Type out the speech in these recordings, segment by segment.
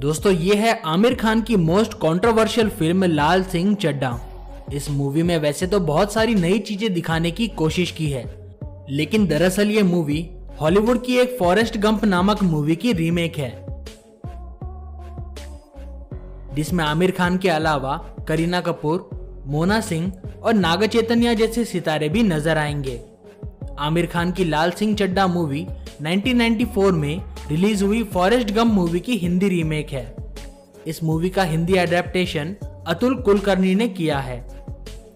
दोस्तों, ये है आमिर खान की most controversial film Laal Singh Chaddha इस मूवी में वैसे तो बहुत सारी नई चीज़ें दिखाने की कोशिश की है, लेकिन दरअसल ये मूवी हॉलीवुड की एक फॉरेस्ट गंप नामक मूवी की रीमेक है। जिसमें आमिर खान के अलावा करीना कपूर, मोना सिंह और नाग चैतन्य जैसे सितारे भी नज़र आएँगे। आमिर खान की लाल सिंह चड्डा मूवी 1994 में रिलीज़ हुई फॉरेस्ट गम मूवी की हिंदी रीमेक है। इस मूवी का हिंदी एडेप्टेशन अतुल कुलकर्णी ने किया है।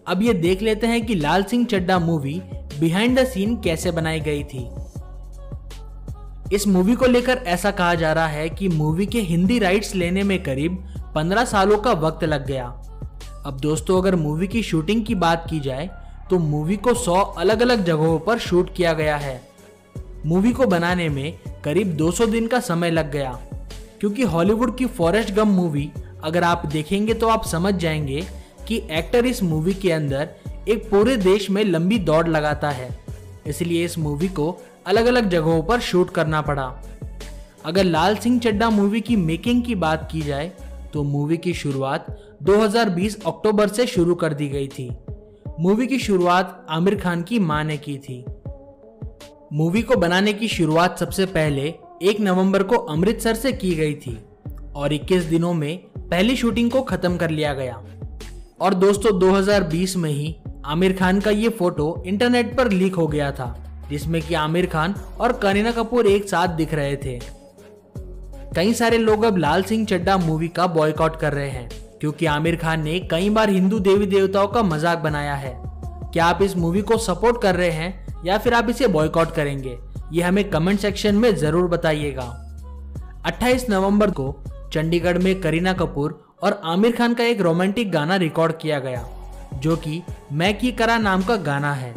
अब ये देख लेते हैं कि Laal Singh Chaddha movie behind the scene कैसे बनाई गई थी। इस मूवी को लेकर ऐसा कहा जा रहा है कि मूवी के हिंदी राइट्स लेने में करीब 15 सालों का वक्त लग गया। अब दोस्तों, अगर मूवी की शूटिंग की बात की जाए तो मूवी को 100 अलग अलग जगहों पर शूट किया गया है। मूवी को बनाने में करीब 200 दिन का समय लग गया। क्योंकि हॉलीवुड की फॉरेस्ट गम मूवी, अगर आप देखेंगे तो आप समझ जाएँगे कि एक्टर इस मूवी के अंदर एक पूरे देश में लंबी दौड़ लगाता है। इसलिए इस मूवी को अलग अलग जगहों पर शूट करना पड़ा। अगर लाल सिंह चड्डा मूवी की मेकिंग की बात की जाए तो मूवी की शुरुआत 2020 अक्टूबर से शुरू कर दी गई थी। मूवी की शुरुआत आमिर खान की माँ ने की थी। मूवी को बनाने की शुरुआत सबसे पहले एक नवंबर को अमृतसर से की गई थी और 21 दिनों में पहली शूटिंग को खत्म कर लिया गया। और दोस्तों 2020 में ही आमिर खान का ये फ़ोटो इंटरनेट पर लीक हो गया था, जिसमें कि आमिर खान और करीना कपूर एक साथ दिख रहे थे। कई सारे लोग अब लाल सिंह चड्डा मूवी का बॉयकॉट कर रहे हैं, क्योंकि आमिर खान ने कई बार हिंदू देवी देवताओं का मज़ाक बनाया है। क्या आप इस मूवी को सपोर्ट कर रहे हैं? या फिर आप इसे बॉयकॉट करेंगे, ये हमें कमेंट सेक्शन में ज़रूर बताइएगा। 28 नवंबर को चंडीगढ़ में करीना कपूर और आमिर खान का एक रोमांटिक गाना रिकॉर्ड किया गया, जो कि मैं की करा नाम का गाना है।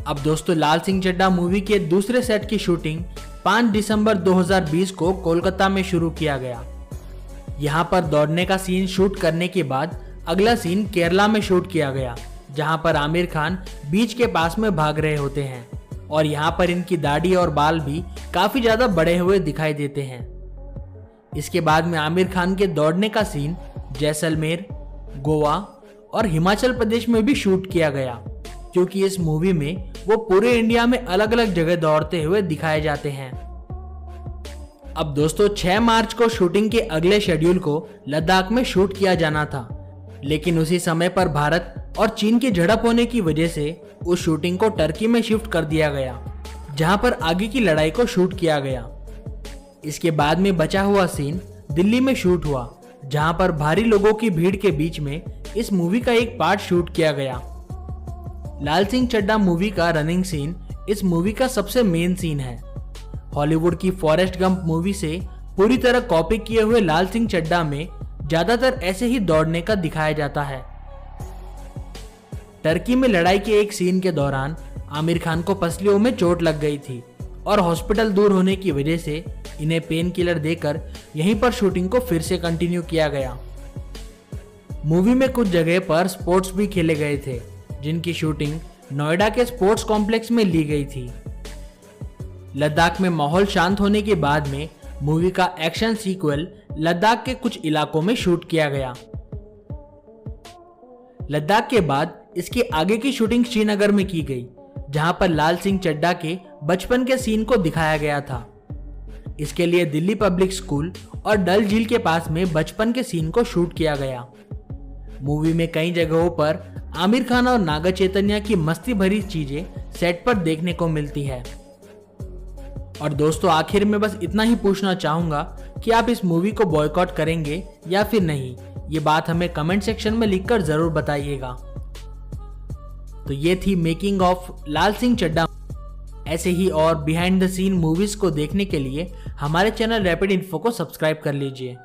अब दोस्तों, लाल सिंह चड्डा मूवी के दूसरे सेट की शूटिंग 5 दिसंबर 2020 को कोलकाता में शुरू किया गया। यहाँ पर दौड़ने का सीन शूट करने के बाद अगला सीन केरला में शूट किया गया। जहाँ पर आमिर खान बीच के पास में भाग रहे होते हैं और यहाँ पर इनकी दाढ़ी और बाल भी काफ़ी ज़्यादा बड़े हुए दिखाई देते हैं। इसके बाद में आमिर खान के दौड़ने का सीन जैसलमेर, गोवा और हिमाचल प्रदेश में भी शूट किया गया, क्योंकि इस मूवी में वो पूरे इंडिया में अलग अलग जगह दौड़ते हुए दिखाए जाते हैं। अब दोस्तों 6 मार्च को शूटिंग के अगले शेड्यूल को लद्दाख में शूट किया जाना था, लेकिन उसी समय पर भारत और चीन की झड़प होने की वजह से उस शूटिंग को टर्की में शिफ्ट कर दिया गया, जहाँ पर आगे की लड़ाई को शूट किया गया। इसके बाद में बचा हुआ सीन दिल्ली में शूट हुआ, जहाँ पर भारी लोगों की भीड़ के बीच में इस मूवी का एक पार्ट शूट किया गया। लाल सिंह चड्डा मूवी का रनिंग सीन इस मूवी का सबसे मेन सीन है। हॉलीवुड की फॉरेस्ट गंप मूवी से पूरी तरह कॉपी किए हुए लाल सिंह चड्डा में ज़्यादातर ऐसे ही दौड़ने का दिखाया जाता है। टर्की में लड़ाई के एक सीन के दौरान आमिर खान को पसलियों में चोट लग गई थी और हॉस्पिटल दूर होने की वजह से इन्हें पेन किलर देकर यहीं पर शूटिंग को फिर से कंटिन्यू किया गया। मूवी में कुछ जगह पर स्पोर्ट्स भी खेले गए थे, जिनकी शूटिंग नोएडा के स्पोर्ट्स कॉम्प्लेक्स में ली गई थी। लद्दाख में माहौल शांत होने के बाद में मूवी का एक्शन सीक्वल लद्दाख के कुछ इलाकों में शूट किया गया। लद्दाख के बाद इसके आगे की शूटिंग श्रीनगर में की गई, जहाँ पर लाल सिंह चड्डा के बचपन के सीन को दिखाया गया था। इसके लिए दिल्ली पब्लिक स्कूल और डल झील के पास में बचपन के सीन को शूट किया गया। मूवी में कई जगहों पर आमिर खान और नागा चैतन्य की मस्ती भरी चीज़ें सेट पर देखने को मिलती है। और दोस्तों, आखिर में बस इतना ही पूछना चाहूँगा कि आप इस मूवी को बॉयकॉट करेंगे या फिर नहीं, ये बात हमें कमेंट सेक्शन में लिखकर ज़रूर बताइएगा। तो ये थी मेकिंग ऑफ़ लाल सिंह चड्डा ऐसे ही और बिहाइंड द सीन मूवीज़ को देखने के लिए हमारे चैनल रैपिड इन्फो को सब्सक्राइब कर लीजिए।